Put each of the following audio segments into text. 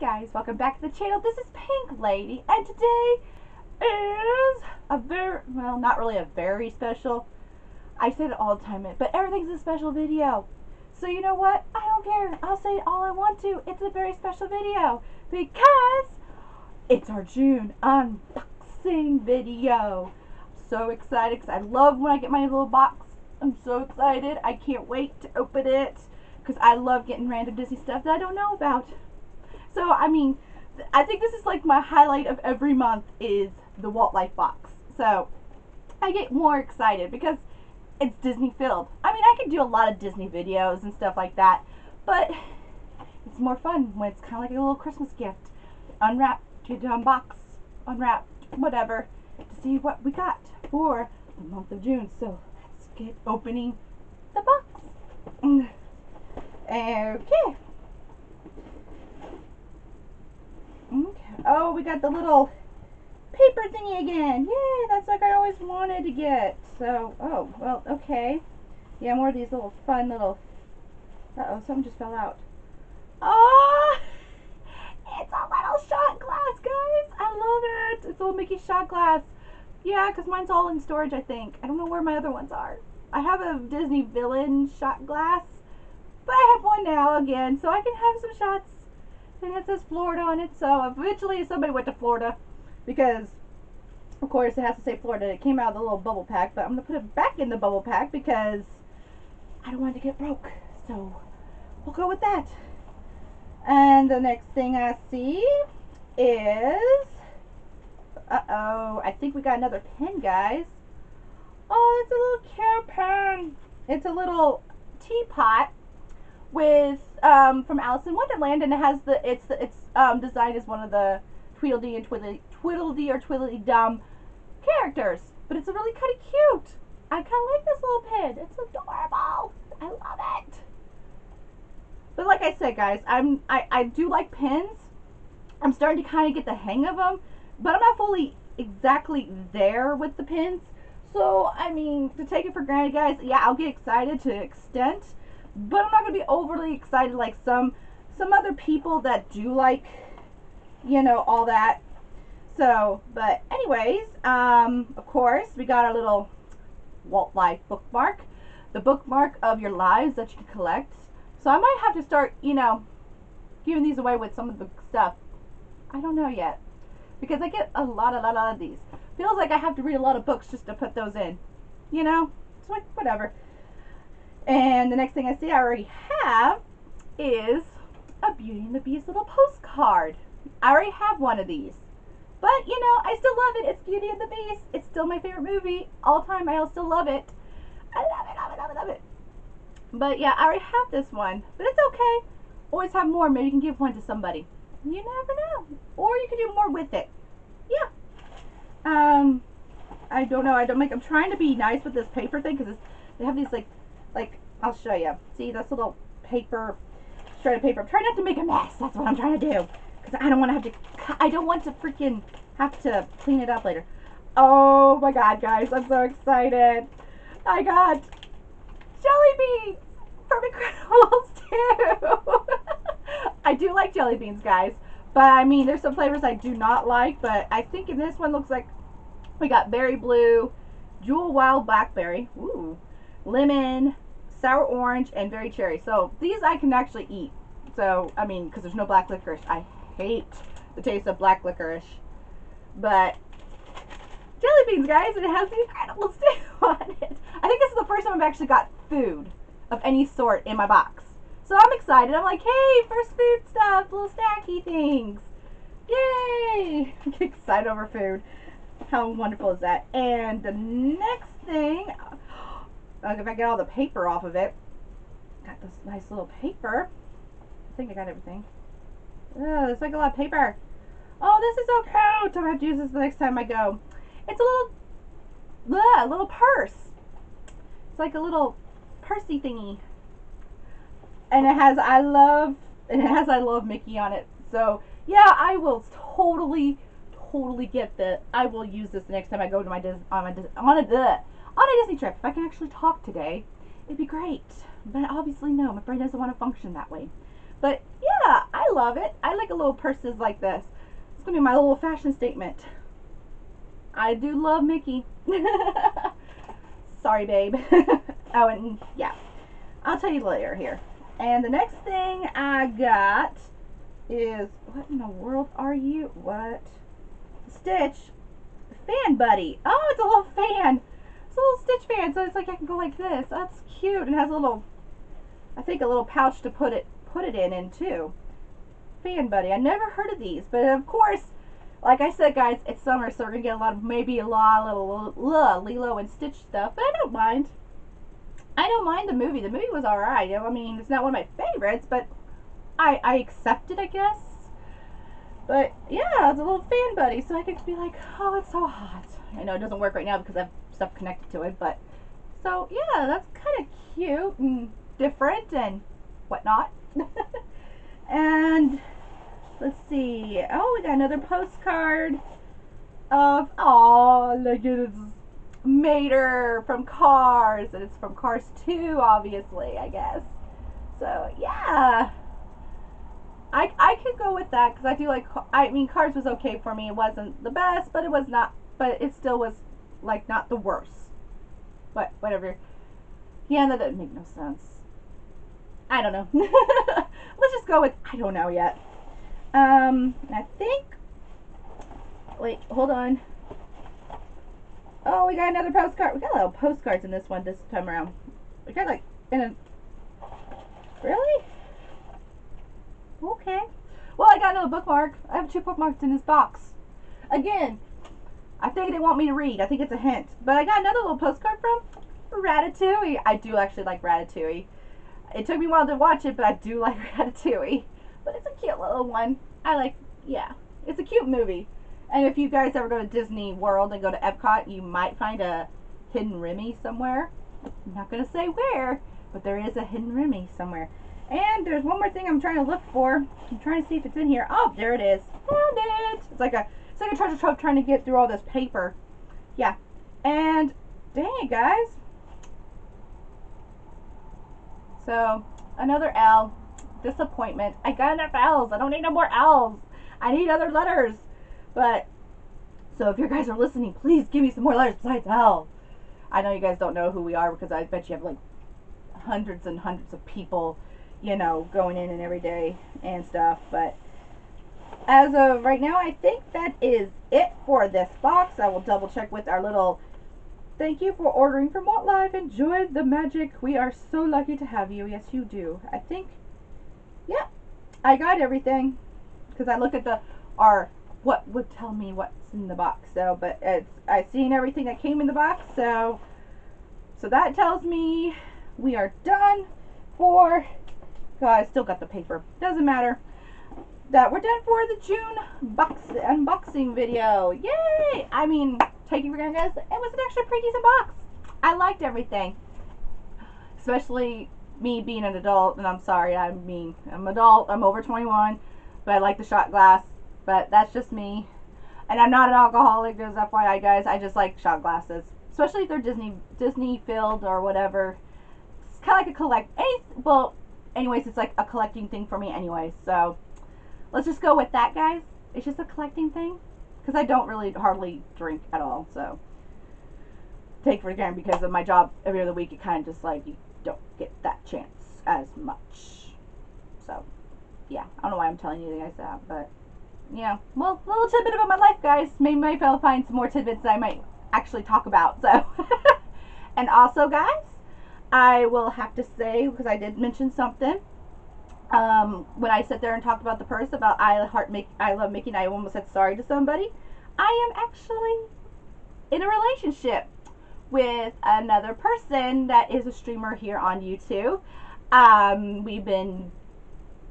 Guys, welcome back to the channel. This is Pink Lady, and today is a very, well, not really a very special, I say it all the time, but everything's a special video. So you know what? I don't care. I'll say all I want to. It's a very special video because it's our June unboxing video. so excited because I love when I get my little box. I'm so excited. I can't wait to open it because I love getting random Disney stuff that I don't know about. So, I mean, I think this is like my highlight of every month is the Walt Life box. So, I get more excited because it's Disney filled. I mean, I could do a lot of Disney videos and stuff like that, but it's more fun when it's kind of like a little Christmas gift. Unwrap, get to unbox, unwrap, whatever, to see what we got for the month of June. So, let's get opening the box. Mm. Okay. Oh, we got the little paper thingy again. Yay, that's like I always wanted to get. So, oh, well, okay. Yeah, more of these little fun little... Uh-oh, something just fell out. Oh! It's a little shot glass, guys! I love it! It's a little Mickey shot glass. Yeah, because mine's all in storage, I think. I don't know where my other ones are. I have a Disney villain shot glass, but I have one now again, so I can have some shots and it says Florida on it. So eventually somebody went to Florida because, of course, it has to say Florida. It came out of the little bubble pack, but I'm going to put it back in the bubble pack because I don't want to get broke. So we'll go with that. And the next thing I see is, uh-oh, I think we got another pen, guys. Oh, it's a little care pen. It's a little teapot with um, from Alice in Wonderland, and it has the it's it's um, designed as one of the Tweedledee and Twiddly Twiddledee or Tweedledum characters. But it's really kind of cute. I kind of like this little pin. It's adorable. I love it. But like I said, guys, I'm I, I do like pins. I'm starting to kind of get the hang of them, but I'm not fully exactly there with the pins. So, I mean, to take it for granted, guys, yeah, I'll get excited to extent but I'm not gonna be overly excited like some some other people that do like you know all that. So but anyways um of course we got our little Walt Life bookmark the bookmark of your lives that you can collect. So I might have to start you know giving these away with some of the stuff. I don't know yet because I get a lot a lot, a lot of these. Feels like I have to read a lot of books just to put those in you know? It's like whatever and the next thing I see I already have is a Beauty and the Beast little postcard. I already have one of these. But, you know, I still love it. It's Beauty and the Beast. It's still my favorite movie. All time, I still love it. I love it, love it, love it, love it. But, yeah, I already have this one. But it's okay. Always have more. Maybe you can give one to somebody. You never know. Or you can do more with it. Yeah. Um, I don't know. I don't make. I'm trying to be nice with this paper thing because they have these, like, like, I'll show you. See, this little paper, shredded paper. I'm trying not to make a mess. That's what I'm trying to do. Because I don't want to have to, I don't want to freaking have to clean it up later. Oh my god, guys. I'm so excited. I got jelly beans from Incredibles too. I do like jelly beans, guys. But, I mean, there's some flavors I do not like. But I think in this one looks like we got berry blue, jewel wild blackberry. Ooh lemon, sour orange, and very cherry. So these I can actually eat. So, I mean, because there's no black licorice. I hate the taste of black licorice. But jelly beans, guys, and it has the incredible stamp on it. I think this is the first time I've actually got food of any sort in my box. So I'm excited. I'm like, hey, first food stuff, little snacky things. Yay! I get excited over food. How wonderful is that? And the next thing, if I get all the paper off of it. Got this nice little paper. I think I got everything. Oh, there's like a lot of paper. Oh, this is so cute. I'm to have to use this the next time I go. It's a little, bleh, little purse. It's like a little pursey thingy. And it has I love, and it has I love Mickey on it. So, yeah, I will totally, totally get that. I will use this the next time I go to my, Dis on my, on a, on a Disney trip. If I can actually talk today, it'd be great. But obviously, no, my brain doesn't want to function that way. But yeah, I love it. I like a little purses like this. It's gonna be my little fashion statement. I do love Mickey. Sorry, babe. oh, and yeah, I'll tell you later here. And the next thing I got is what in the world are you? What? Stitch fan buddy. Oh, it's a little fan. It's a little Stitch fan, so it's like I can go like this. That's cute. And has a little, I think, a little pouch to put it put it in in too. Fan buddy. I never heard of these, but of course, like I said, guys, it's summer, so we're gonna get a lot of maybe a lot of little, Lilo and Stitch stuff. But I don't mind. I don't mind the movie. The movie was alright. I mean, it's not one of my favorites, but I I accept it, I guess. But yeah, it's a little fan buddy, so I can be like, oh, it's so hot. I know it doesn't work right now because I have stuff connected to it, but so yeah, that's kind of cute and different and whatnot. and let's see. Oh, we got another postcard of oh look at this Mater from Cars, and it's from Cars 2, obviously, I guess. So yeah. I, I could go with that because I do like I mean Cars was okay for me. It wasn't the best, but it was not. But it still was like not the worst. But whatever. Yeah, that doesn't make no sense. I don't know. Let's just go with I don't know yet. Um, I think. Wait, hold on. Oh, we got another postcard. We got a lot of postcards in this one this time around. We got like in a. Really? Okay. Well, I got another bookmark. I have two bookmarks in this box. Again, I think they want me to read. I think it's a hint. But I got another little postcard from Ratatouille. I do actually like Ratatouille. It took me a while to watch it, but I do like Ratatouille. But it's a cute little one. I like, yeah. It's a cute movie. And if you guys ever go to Disney World and go to Epcot, you might find a hidden Remy somewhere. I'm not going to say where, but there is a hidden Remy somewhere. And there's one more thing I'm trying to look for. I'm trying to see if it's in here. Oh, there it is. Found it. It's like a it's like a treasure trove trying to get through all this paper. Yeah. And dang it, guys. So another L. Disappointment. I got enough L's. I don't need no more L's. I need other letters. But so if you guys are listening, please give me some more letters besides L. I know you guys don't know who we are because I bet you have like hundreds and hundreds of people you know, going in and every day and stuff. But as of right now, I think that is it for this box. I will double check with our little thank you for ordering from Walt Life. Enjoy the magic. We are so lucky to have you. Yes, you do. I think, yeah, I got everything because I look at the our what would tell me what's in the box. So, but it's I've seen everything that came in the box. So, so that tells me we are done for God, I still got the paper. Doesn't matter. That we're done for the June box unboxing video. Yay! I mean, taking for granted, guys, it was an actually pretty decent box. I liked everything. Especially me being an adult, and I'm sorry, I mean, I'm adult, I'm over 21, but I like the shot glass. But that's just me. And I'm not an alcoholic, there's FYI guys, I just like shot glasses. Especially if they're Disney Disney filled or whatever. It's kind of like a collect. Any, well, anyways, it's like a collecting thing for me anyway. So let's just go with that, guys. It's just a collecting thing because I don't really hardly drink at all. So take for granted because of my job every other week. It kind of just like you don't get that chance as much. So yeah, I don't know why I'm telling you guys that, but yeah, well, a little tidbit about my life, guys. Maybe maybe I'll find some more tidbits that I might actually talk about. So and also, guys I will have to say, because I did mention something, um, when I sat there and talked about the purse, about I heart make I love Mickey, and I almost said sorry to somebody. I am actually in a relationship with another person that is a streamer here on YouTube. Um, we've been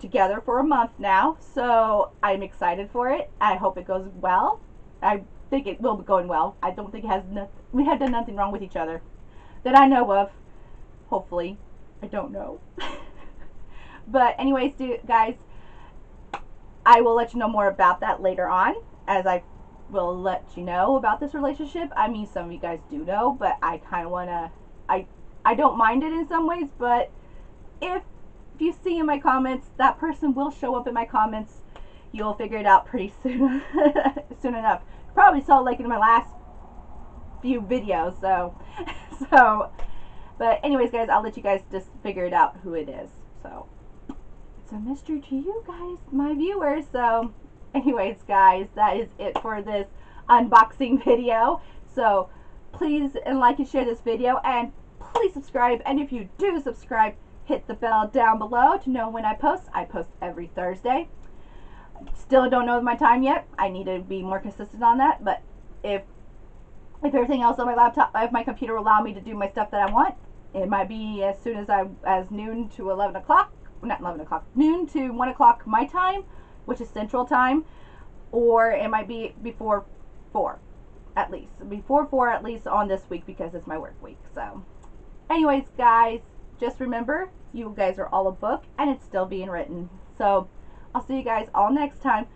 together for a month now, so I'm excited for it. I hope it goes well. I think it will be going well. I don't think it has nothing. We have done nothing wrong with each other that I know of. Hopefully. I don't know. but anyways, guys, I will let you know more about that later on as I will let you know about this relationship. I mean, some of you guys do know, but I kind of want to, I, I don't mind it in some ways, but if if you see in my comments, that person will show up in my comments. You'll figure it out pretty soon, soon enough. Probably saw like in my last few videos, so, so, but anyways, guys, I'll let you guys just figure it out who it is. So, it's a mystery to you guys, my viewers. So, anyways, guys, that is it for this unboxing video. So, please and like and share this video, and please subscribe. And if you do subscribe, hit the bell down below to know when I post. I post every Thursday. Still don't know my time yet. I need to be more consistent on that. But if if everything else on my laptop, if my computer allow me to do my stuff that I want, it might be as soon as I as noon to 11 o'clock, not 11 o'clock, noon to 1 o'clock my time, which is Central Time, or it might be before 4, at least. Before 4 at least on this week because it's my work week. So, anyways, guys, just remember, you guys are all a book and it's still being written. So, I'll see you guys all next time.